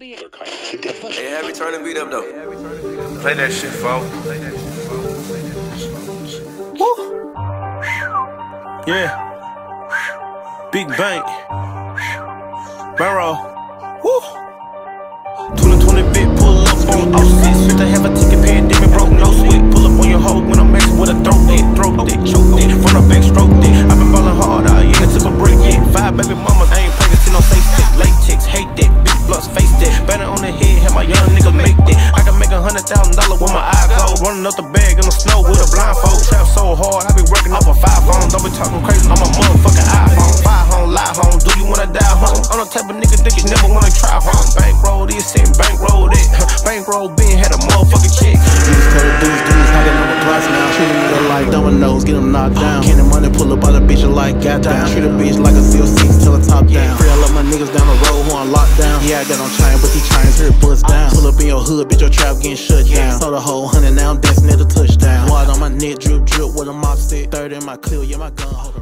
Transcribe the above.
Hey, have me turn the beat up though. Play that shit, folks. Woo. Yeah. Big bank. Barrow. Woo. 2020 bit Banner on the head, have my young niggas make that. I can make a hundred thousand dollars with my eyes closed. Running up the bag in the snow with a blindfold. Trap so hard, I be working up a five phone. Don't be talking crazy, I'm a motherfucking iPhone. Fire home, lie home. Do you wanna die home? I'm the type of nigga that you never wanna try home. Bankroll this and bankroll that. Bankroll being had a motherfucking check. These cold dudes, dudes, got clocks now. Treat a nigga like dominoes, get them knocked down. Candy money, pull up on a bitch like goddamn. Treat a bitch like a seal six till the top down. Free all of my niggas down the road who on lockdown. Yeah, I got on chain, but these chains here bust down. Pull up in your hood, bitch, your trap getting shut down. Sold a whole hundred, now I'm dancing at the touchdown. Water on my neck, drip, drip, with a mop set. Third in my clip, yeah, my gun hold